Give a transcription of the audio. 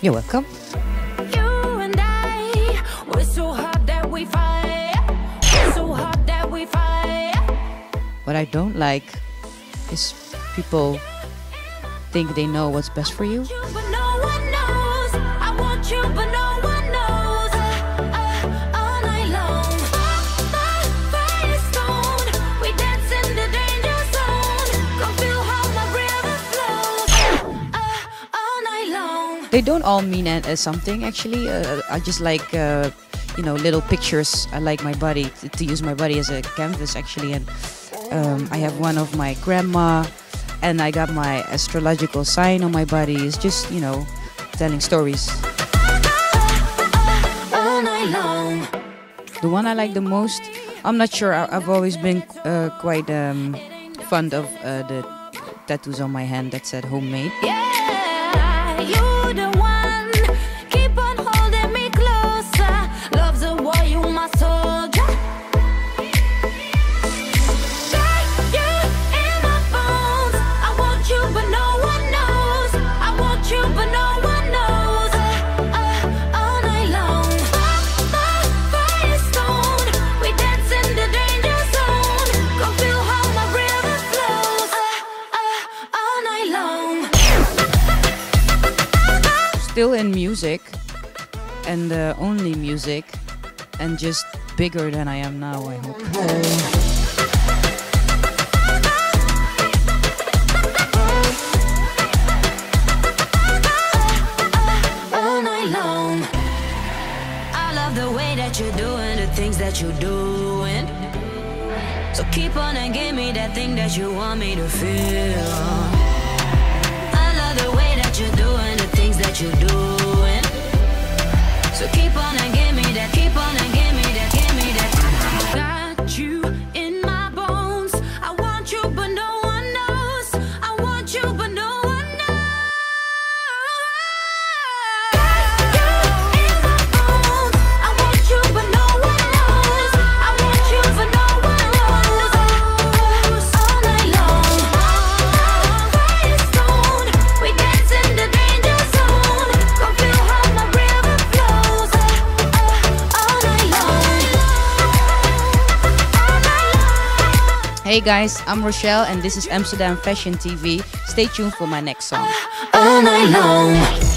You're welcome. You and I, we're so hot that we fight. We're so hot that we fight. What I don't like is people think they know what's best for you. They don't all mean something actually. Uh, I just like uh, you know little pictures. I like my body to, to use my body as a canvas actually, and um, I have one of my grandma, and I got my astrological sign on my body. It's just you know telling stories. The one I like the most, I'm not sure. I've always been uh, quite um, fond of uh, the tattoos on my hand that said homemade. Yeah, Still in music, and uh, only music, and just bigger than I am now. I hope. things that you're doing. So keep on and give me that thing that you want me to feel. You, but Hey guys, I'm Rochelle, and this is Amsterdam Fashion TV. Stay tuned for my next song. all night long.